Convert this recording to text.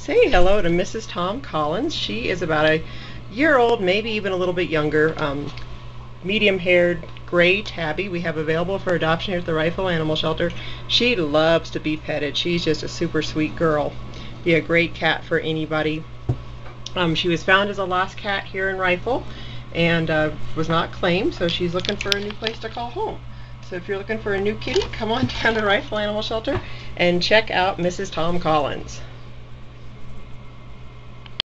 Say hello to Mrs. Tom Collins. She is about a year old, maybe even a little bit younger, um, medium-haired gray tabby we have available for adoption here at the Rifle Animal Shelter. She loves to be petted. She's just a super sweet girl. Be a great cat for anybody. Um, she was found as a lost cat here in Rifle and uh, was not claimed, so she's looking for a new place to call home. So if you're looking for a new kitty, come on down to Rifle Animal Shelter and check out Mrs. Tom Collins.